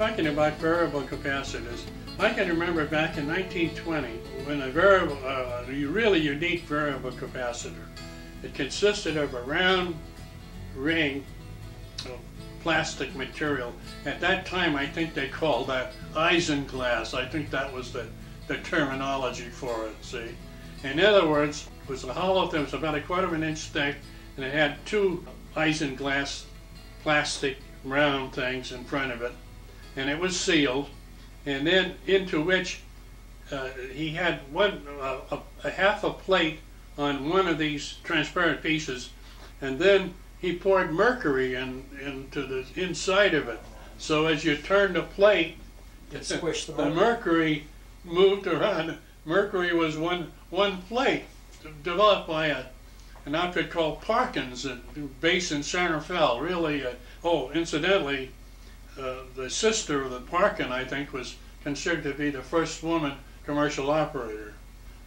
talking about variable capacitors, I can remember back in 1920 when a variable, uh, a really unique variable capacitor. It consisted of a round ring of plastic material. At that time, I think they called that isinglass. I think that was the, the terminology for it, see? In other words, it was a hollow thing, it was about a quarter of an inch thick, and it had two isinglass plastic round things in front of it, and it was sealed, and then into which uh, he had one uh, a, a half a plate on one of these transparent pieces, and then he poured mercury in, into the inside of it. So as you turned the plate, It squished the the mercury. moved around. Mercury was one one plate developed by a an outfit called Parkins, based in Santa Fe. Really, uh, oh, incidentally, the sister of the Parkin, I think, was considered to be the first woman commercial operator.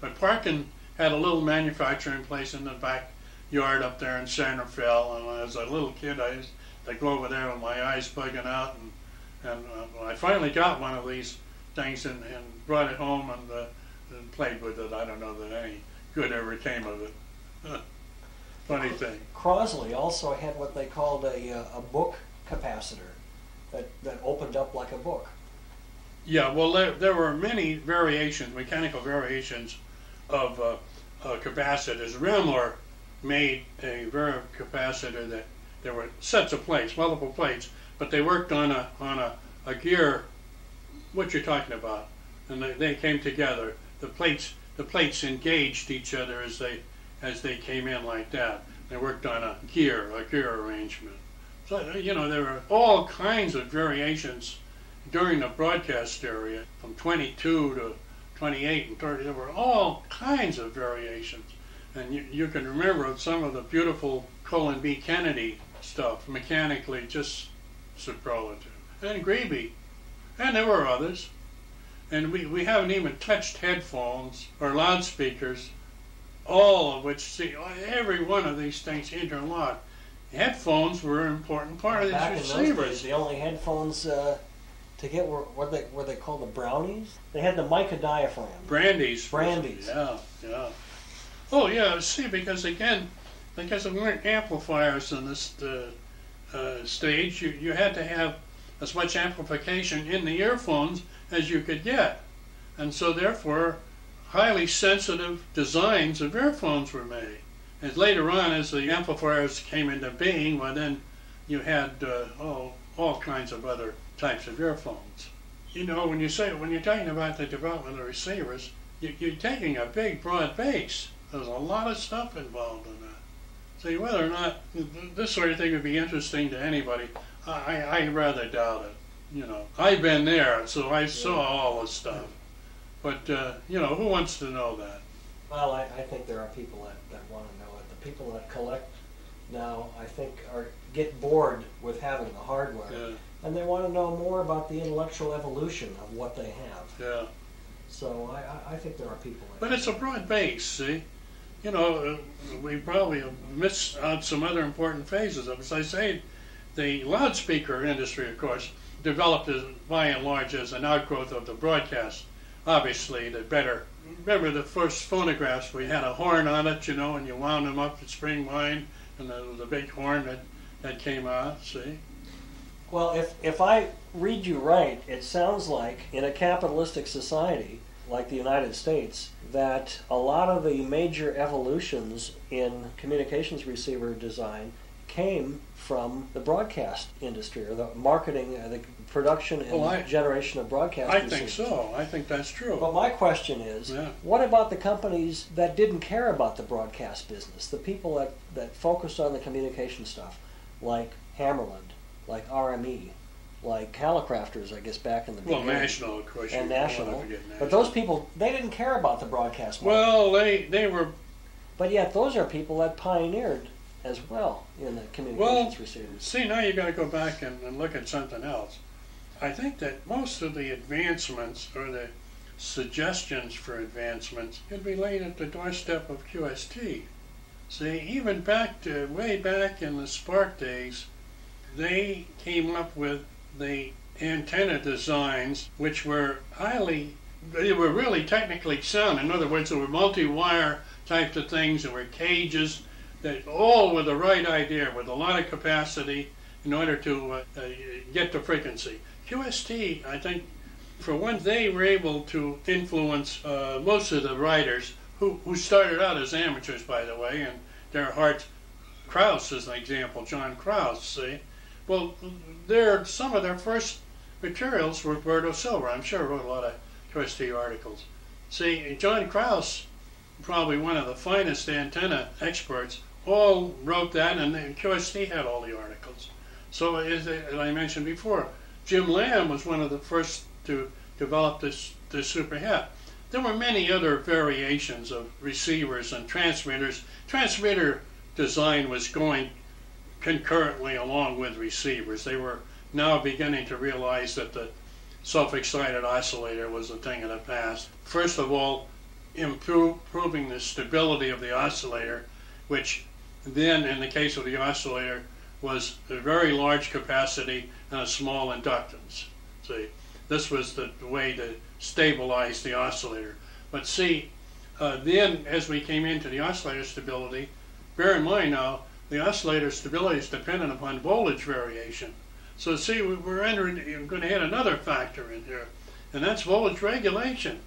But Parkin had a little manufacturing place in the backyard up there in Fe. And as a little kid, I used to go over there with my eyes bugging out, and and uh, I finally got one of these things and, and brought it home and, uh, and played with it. I don't know that any good ever came of it. Funny thing. Crosley also had what they called a, uh, a book capacitor that, that opened up like a book. Yeah, well, there, there were many variations, mechanical variations of uh, uh, capacitors. Remler made a capacitor that there were sets of plates, multiple plates, but they worked on a on a, a gear. What you're talking about, and they, they came together. The plates the plates engaged each other as they as they came in like that. They worked on a gear, a gear arrangement. You know there were all kinds of variations during the broadcast area, from 22 to 28 and 30, there were all kinds of variations. And you, you can remember some of the beautiful Colin B. Kennedy stuff, mechanically just superlative. And Grebe. And there were others. And we, we haven't even touched headphones or loudspeakers, all of which, see, every one of these things interlock. Headphones were an important part of Back in these days, receivers. the only headphones uh, to get were what they were they called the brownies. They had the mica diaphragm. Brandes. Brandes. Yeah, yeah. Oh, yeah, see, because again, because there weren't amplifiers in this uh, uh, stage, you, you had to have as much amplification in the earphones as you could get. And so, therefore, highly sensitive designs of earphones were made. And later on, as the amplifiers came into being, well, then you had uh, oh, all kinds of other types of earphones. You know, when you say when you're talking about the development of receivers, you, you're taking a big, broad base. There's a lot of stuff involved in that. See, whether or not this sort of thing would be interesting to anybody, I, I rather doubt it. You know, I've been there, so I saw all this stuff. But uh, you know, who wants to know that? Well, I, I think there are people that, that want to know. The people that collect now, I think, are get bored with having the hardware, Yeah, and they want to know more about the intellectual evolution of what they have. yeah. So I, I, think there are people. That But it's a broad base, see? You know, uh, we probably missed out some other important phases of it. As I say, the loudspeaker industry, of course, developed as, by and large as an outgrowth of the broadcast. Obviously, the better. Remember the first phonographs, we had a horn on it, you know, and you wound them up at spring line, and the, a big horn that, that came out, see? Well, if, if I read you right, it sounds like in a capitalistic society like the United States, that a lot of the major evolutions in communications receiver design came from the broadcast industry or the marketing, uh, the production and Well, I- generation of broadcast I think so. I think that's true. But my question is, Yeah. what about the companies that didn't care about the broadcast business? The people that, that focused on the communication stuff, like Hammarlund, like RME, like Hallicrafters, I guess, back in the Well, beginning. national, of course. And national. forget But those people, they didn't care about the broadcast market. Well, they, they were but yet, those are people that pioneered as well in the communications receivers. See, now you got to go back and, and look at something else. I think that most of the advancements or the suggestions for advancements can be laid at the doorstep of QST. See, even back to way back in the Spark days, they came up with the antenna designs which were highly, they were really technically sound. In other words, they were multi-wire types of things. There were cages that all with the right idea, with a lot of capacity in order to uh, uh, get the frequency. QST, I think, for one, they were able to influence uh, most of the writers who, who started out as amateurs, by the way, and their heart. Kraus is an example, John Kraus, see? Well, their, some of their first materials were Roberto Silver. I'm sure wrote a lot of QST articles. See, John Kraus, probably one of the finest antenna experts, all wrote that, and QST had all the articles. So, as I mentioned before, Jim Lamb was one of the first to develop this, this super het. There were many other variations of receivers and transmitters. Transmitter design was going concurrently along with receivers. They were now beginning to realize that the self-excited oscillator was a thing of the past. First of all, improve, improving the stability of the oscillator, which then, in the case of the oscillator, was a very large capacity and a small inductance. See, this was the way to stabilize the oscillator. But see, uh, then as we came into the oscillator stability, bear in mind now, the oscillator stability is dependent upon voltage variation. So see, we're entering, we're going to add another factor in here, and that's voltage regulation.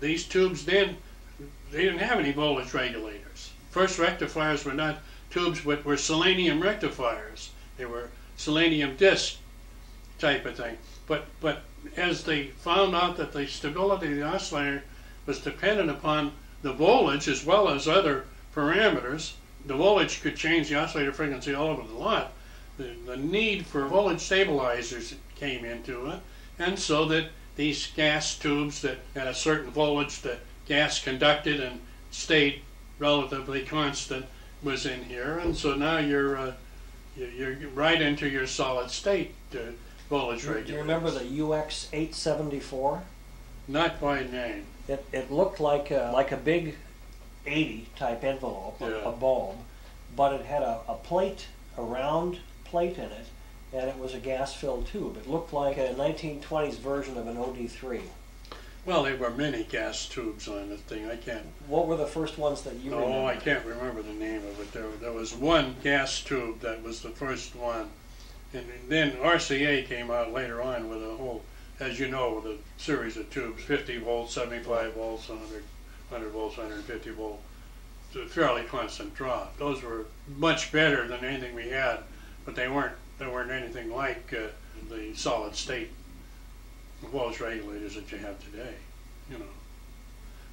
These tubes then, they didn't have any voltage regulators. First rectifiers were not tubes, but were selenium rectifiers. They were selenium disc type of thing. But, but as they found out that the stability of the oscillator was dependent upon the voltage as well as other parameters, the voltage could change the oscillator frequency all over the lot. The, the need for voltage stabilizers came into it, and so that these gas tubes that at a certain voltage the gas conducted and stayed relatively constant was in here, and so now you're uh, you're right into your solid state uh, voltage Do you remember the UX 874? Not by name. It, it looked like a, like a big 80 type envelope, a- a bulb, but it had a, a plate, a round plate in it, and it was a gas filled tube. It looked like a 1920s version of an OD3. Well, there were many gas tubes on the thing. I can't. What were the first ones that you Oh, remember? I can't remember the name of it. There, there was one gas tube that was the first one, and then RCA came out later on with a whole, as you know, with a series of tubes: 50 volts, 75 volts, 100, 100 volts, 150 volt. It's a fairly constant drop. Those were much better than anything we had, but they weren't. They weren't anything like uh, the solid state voltage regulators that you have today. You know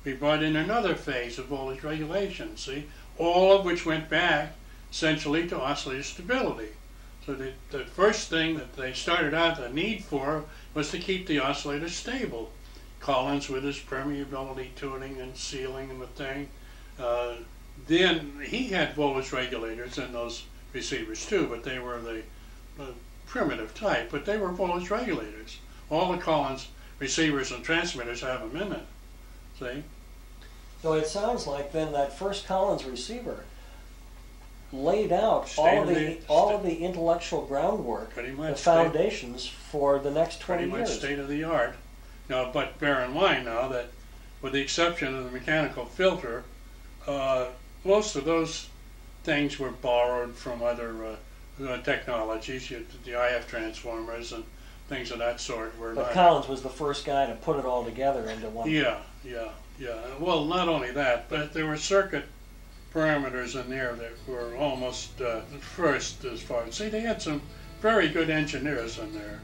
we brought in another phase of voltage regulation, see, all of which went back essentially to oscillator stability. So the, the first thing that they started out the need for was to keep the oscillator stable. Collins with his permeability tuning and sealing and the thing. Uh, then he had voltage regulators in those receivers too, but they were the, the primitive type, but they were voltage regulators. All the Collins receivers and transmitters have them in it. See? So it sounds like then that first Collins receiver laid out State all of the- the all of the intellectual groundwork, Pretty the much. foundations for the next pretty twenty much years. state of the art. Now, but bear in mind now that, with the exception of the mechanical filter, uh, most of those things were borrowed from other uh, uh, technologies. You, the IF transformers and things of that sort were But not. Collins was the first guy to put it all together into one. Yeah, yeah, yeah. Well, not only that, but there were circuit parameters in there that were almost uh, first as far as. See, they had some very good engineers in there.